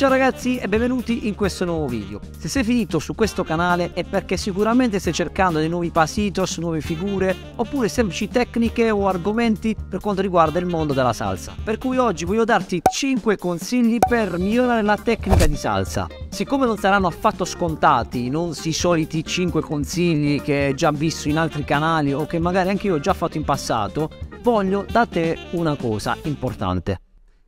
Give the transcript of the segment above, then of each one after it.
Ciao ragazzi e benvenuti in questo nuovo video. Se sei finito su questo canale è perché sicuramente stai cercando dei nuovi pasitos, nuove figure oppure semplici tecniche o argomenti per quanto riguarda il mondo della salsa. Per cui oggi voglio darti 5 consigli per migliorare la tecnica di salsa. Siccome non saranno affatto scontati, non i soliti 5 consigli che hai già visto in altri canali o che magari anche io ho già fatto in passato, voglio da te una cosa importante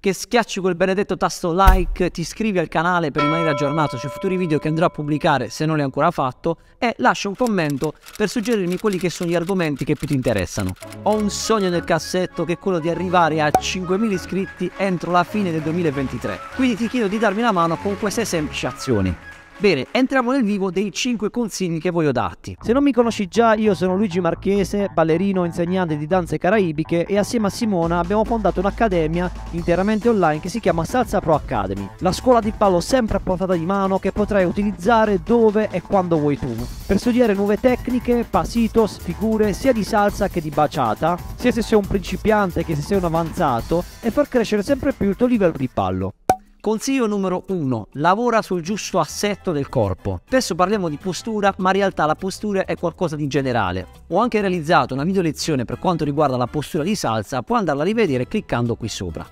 che schiacci quel benedetto tasto like, ti iscrivi al canale per rimanere aggiornato sui futuri video che andrò a pubblicare se non l'hai ancora fatto e lascia un commento per suggerirmi quelli che sono gli argomenti che più ti interessano. Ho un sogno nel cassetto che è quello di arrivare a 5.000 iscritti entro la fine del 2023, quindi ti chiedo di darmi una mano con queste semplici azioni. Bene, entriamo nel vivo dei 5 consigli che voglio darti. Se non mi conosci già, io sono Luigi Marchese, ballerino, insegnante di danze caraibiche e assieme a Simona abbiamo fondato un'accademia interamente online che si chiama Salsa Pro Academy. La scuola di ballo sempre a portata di mano che potrai utilizzare dove e quando vuoi tu. Per studiare nuove tecniche, pasitos, figure sia di salsa che di baciata, sia se sei un principiante che se sei un avanzato e far crescere sempre più il tuo livello di ballo. Consiglio numero 1. Lavora sul giusto assetto del corpo. Spesso parliamo di postura, ma in realtà la postura è qualcosa di generale. Ho anche realizzato una video lezione per quanto riguarda la postura di salsa, puoi andarla a rivedere cliccando qui sopra.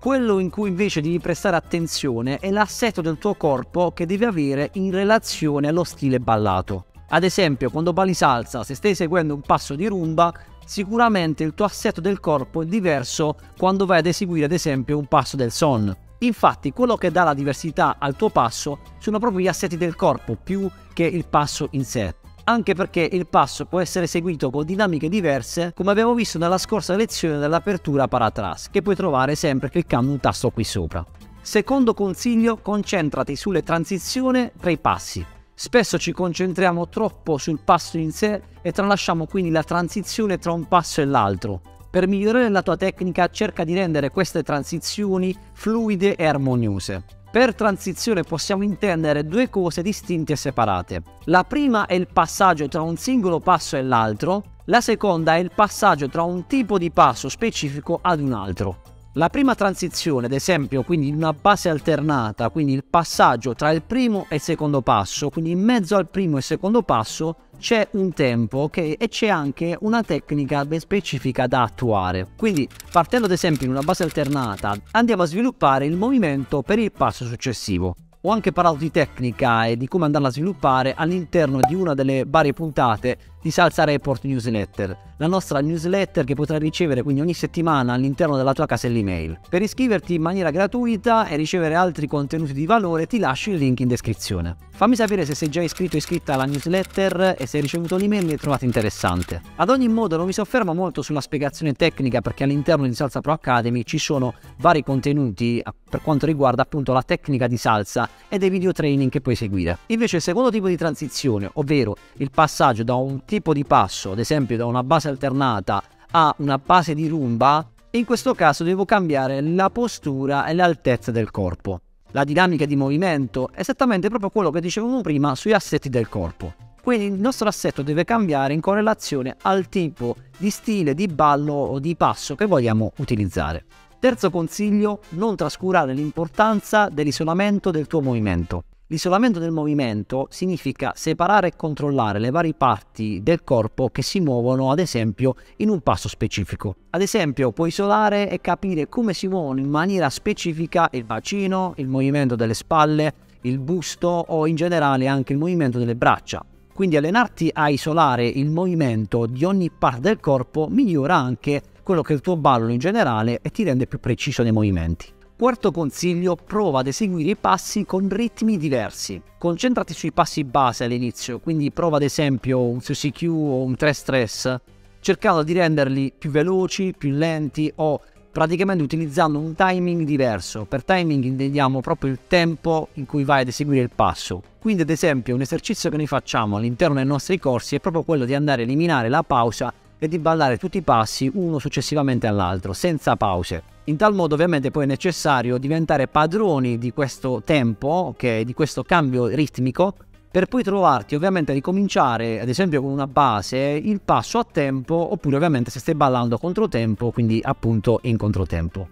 Quello in cui invece devi prestare attenzione è l'assetto del tuo corpo che devi avere in relazione allo stile ballato. Ad esempio, quando balli salsa, se stai seguendo un passo di rumba, sicuramente il tuo assetto del corpo è diverso quando vai ad eseguire ad esempio un passo del son. Infatti quello che dà la diversità al tuo passo sono proprio gli assetti del corpo più che il passo in sé. Anche perché il passo può essere eseguito con dinamiche diverse, come abbiamo visto nella scorsa lezione dell'apertura paratras, che puoi trovare sempre cliccando un tasto qui sopra. Secondo consiglio, concentrati sulle transizioni tra i passi. Spesso ci concentriamo troppo sul passo in sé e tralasciamo quindi la transizione tra un passo e l'altro. Per migliorare la tua tecnica cerca di rendere queste transizioni fluide e armoniose. Per transizione possiamo intendere due cose distinte e separate. La prima è il passaggio tra un singolo passo e l'altro, la seconda è il passaggio tra un tipo di passo specifico ad un altro. La prima transizione, ad esempio, quindi una base alternata, quindi il passaggio tra il primo e il secondo passo, quindi in mezzo al primo e secondo passo c'è un tempo, ok? E c'è anche una tecnica ben specifica da attuare. Quindi, partendo ad esempio in una base alternata, andiamo a sviluppare il movimento per il passo successivo. Ho anche parlato di tecnica e di come andarla a sviluppare all'interno di una delle varie puntate di Salsa Report Newsletter, la nostra newsletter che potrai ricevere quindi ogni settimana all'interno della tua casella email. Per iscriverti in maniera gratuita e ricevere altri contenuti di valore ti lascio il link in descrizione. Fammi sapere se sei già iscritto o iscritta alla newsletter e se hai ricevuto l'email e l'hai trovata interessante. Ad ogni modo non mi soffermo molto sulla spiegazione tecnica perché all'interno di Salsa Pro Academy ci sono vari contenuti per quanto riguarda appunto la tecnica di salsa e dei video training che puoi seguire. Invece il secondo tipo di transizione, ovvero il passaggio da un tipo di passo, ad esempio da una base alternata a una base di rumba, in questo caso devo cambiare la postura e l'altezza del corpo. La dinamica di movimento è esattamente proprio quello che dicevamo prima sugli assetti del corpo. Quindi il nostro assetto deve cambiare in correlazione al tipo di stile di ballo o di passo che vogliamo utilizzare. Terzo consiglio, non trascurare l'importanza dell'isolamento del tuo movimento. L'isolamento del movimento significa separare e controllare le varie parti del corpo che si muovono, ad esempio, in un passo specifico. Ad esempio, puoi isolare e capire come si muovono in maniera specifica il bacino, il movimento delle spalle, il busto o in generale anche il movimento delle braccia. Quindi allenarti a isolare il movimento di ogni parte del corpo migliora anche quello che è il tuo ballo in generale e ti rende più preciso nei movimenti. Quarto consiglio, prova ad eseguire i passi con ritmi diversi. Concentrati sui passi base all'inizio, quindi prova ad esempio un CCQ o un 3 stress, cercando di renderli più veloci, più lenti o praticamente utilizzando un timing diverso. Per timing intendiamo proprio il tempo in cui vai ad eseguire il passo. Quindi ad esempio un esercizio che noi facciamo all'interno dei nostri corsi è proprio quello di andare a eliminare la pausa e di ballare tutti i passi uno successivamente all'altro, senza pause. In tal modo ovviamente poi è necessario diventare padroni di questo tempo, ok, di questo cambio ritmico, per poi trovarti ovviamente a ricominciare ad esempio con una base, il passo a tempo, oppure ovviamente se stai ballando controtempo, quindi appunto in controtempo.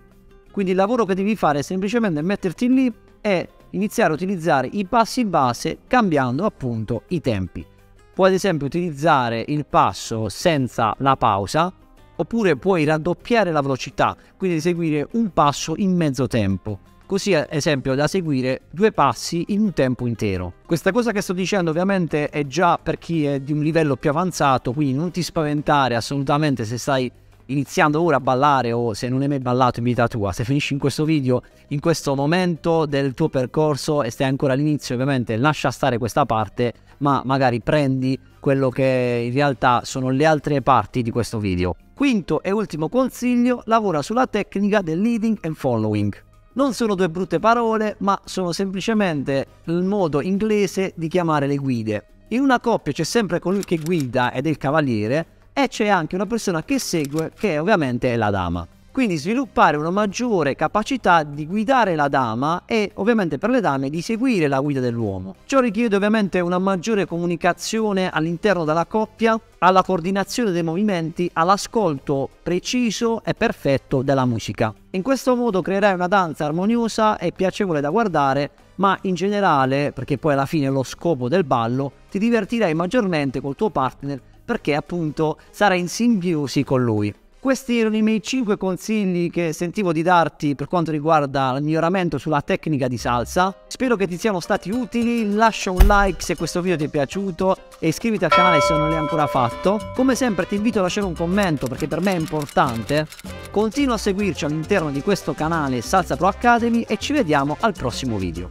Quindi il lavoro che devi fare è semplicemente metterti lì e iniziare a utilizzare i passi base cambiando appunto i tempi. Puoi ad esempio utilizzare il passo senza la pausa oppure puoi raddoppiare la velocità, quindi eseguire un passo in mezzo tempo così ad esempio da seguire due passi in un tempo intero. Questa cosa che sto dicendo ovviamente è già per chi è di un livello più avanzato, quindi non ti spaventare assolutamente se stai iniziando ora a ballare o se non hai mai ballato in vita tua, se finisci in questo video, in questo momento del tuo percorso e stai ancora all'inizio, ovviamente lascia stare questa parte, ma magari prendi quello che in realtà sono le altre parti di questo video. Quinto e ultimo consiglio, lavora sulla tecnica del leading and following. Non sono due brutte parole, ma sono semplicemente il modo inglese di chiamare le guide. In una coppia c'è sempre colui che guida ed è il cavaliere e c'è anche una persona che segue che ovviamente è la dama. Quindi sviluppare una maggiore capacità di guidare la dama e ovviamente per le dame di seguire la guida dell'uomo. Ciò richiede ovviamente una maggiore comunicazione all'interno della coppia, alla coordinazione dei movimenti, all'ascolto preciso e perfetto della musica. In questo modo creerai una danza armoniosa e piacevole da guardare, ma in generale, perché poi alla fine è lo scopo del ballo, ti divertirai maggiormente col tuo partner perché appunto sarai in simbiosi con lui. Questi erano i miei 5 consigli che sentivo di darti per quanto riguarda il miglioramento sulla tecnica di salsa. Spero che ti siano stati utili, lascia un like se questo video ti è piaciuto e iscriviti al canale se non l'hai ancora fatto. Come sempre ti invito a lasciare un commento perché per me è importante. Continua a seguirci all'interno di questo canale Salsa Pro Academy e ci vediamo al prossimo video.